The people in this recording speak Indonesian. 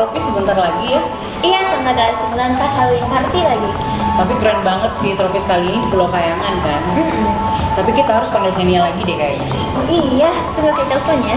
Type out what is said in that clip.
tropi sebentar lagi ya? Iya, tanggal 9 pas Halloween party lagi. Tapi keren banget sih tropis kali ini di Pulau Kayangan kan. Mm -hmm. Tapi kita harus panggil Xenia lagi deh kayaknya. Oh, iya, tunggu saya telepon ya.